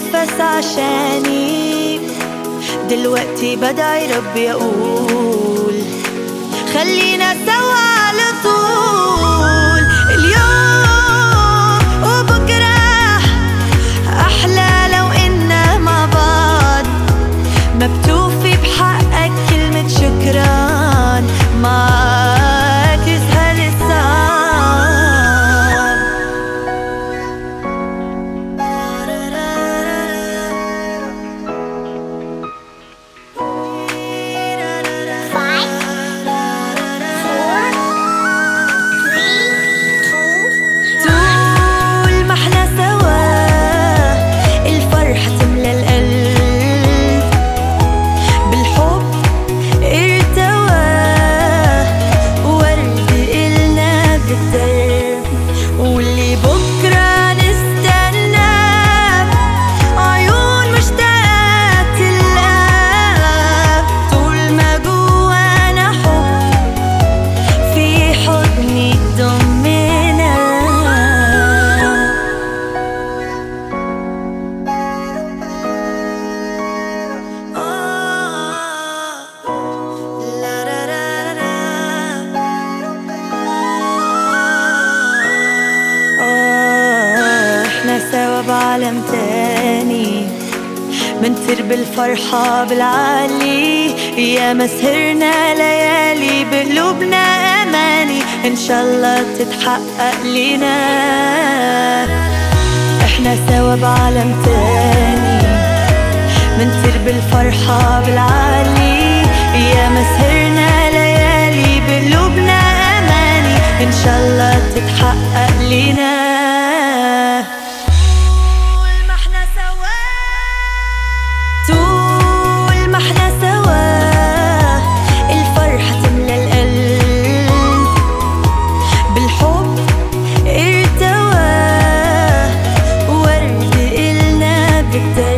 بتتنفس عشاني. دلوقتي بدعي ربي أقول خلينا سوا. سوا بعالم تاني. منطير بالفرحة بالعالي. يا ما سهرنا ليالي بقلوبنا أماني. إن شاء الله تتحقق لينا. إحنا سوا بعالم تاني. منطير بالفرحة بالعالي. يا ما It.